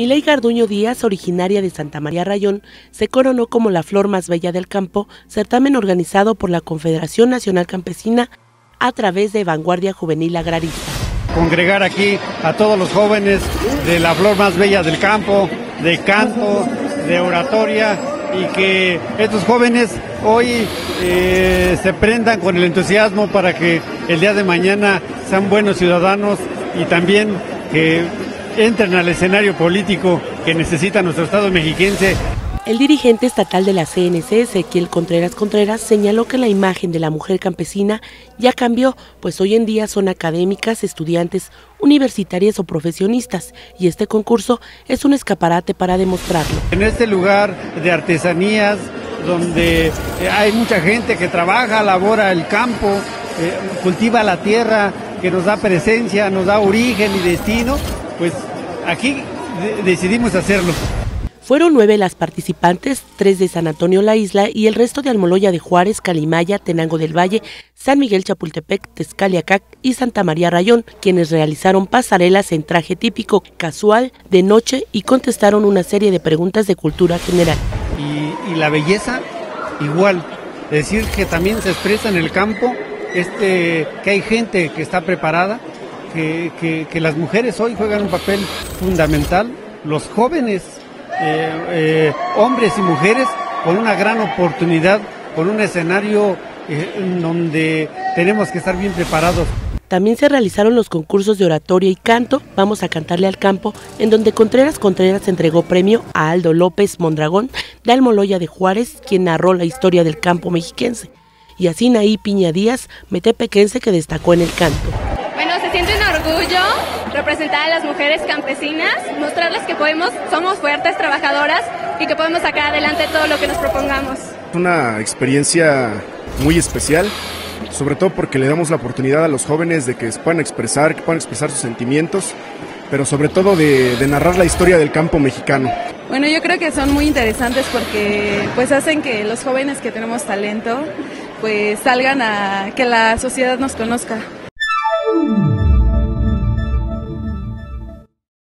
Miley Garduño Díaz, originaria de Santa María Rayón, se coronó como la flor más bella del campo, certamen organizado por la Confederación Nacional Campesina a través de Vanguardia Juvenil Agrarista. Congregar aquí a todos los jóvenes de la flor más bella del campo, de canto, de oratoria y que estos jóvenes hoy eh, se prendan con el entusiasmo para que el día de mañana sean buenos ciudadanos y también que entren al escenario político que necesita nuestro Estado mexiquense. El dirigente estatal de la CNC, Ezequiel Contreras Contreras, señaló que la imagen de la mujer campesina ya cambió, pues hoy en día son académicas, estudiantes, universitarias o profesionistas, y este concurso es un escaparate para demostrarlo. En este lugar de artesanías, donde hay mucha gente que trabaja, labora el campo, eh, cultiva la tierra, que nos da presencia, nos da origen y destino, pues aquí decidimos hacerlo. Fueron nueve las participantes, tres de San Antonio La Isla y el resto de Almoloya de Juárez, Calimaya, Tenango del Valle, San Miguel Chapultepec, Tezcaliacac y Santa María Rayón, quienes realizaron pasarelas en traje típico, casual, de noche y contestaron una serie de preguntas de cultura general. Y, y la belleza, igual, decir que también se expresa en el campo, este, que hay gente que está preparada, que, las mujeres hoy juegan un papel fundamental, los jóvenes, eh, eh, hombres y mujeres, con una gran oportunidad, con un escenario eh, en donde tenemos que estar bien preparados. También se realizaron los concursos de oratoria y canto, Vamos a cantarle al campo, en donde Contreras Contreras entregó premio a Aldo López Mondragón de Almoloya de Juárez, quien narró la historia del campo mexiquense, y a Sinaí Piña Díaz, metepequense que destacó en el canto siento un orgullo representar a las mujeres campesinas, mostrarles que podemos, somos fuertes, trabajadoras y que podemos sacar adelante todo lo que nos propongamos. Una experiencia muy especial, sobre todo porque le damos la oportunidad a los jóvenes de que puedan expresar, que puedan expresar sus sentimientos, pero sobre todo de, de narrar la historia del campo mexicano. Bueno, yo creo que son muy interesantes porque pues hacen que los jóvenes que tenemos talento pues salgan a que la sociedad nos conozca.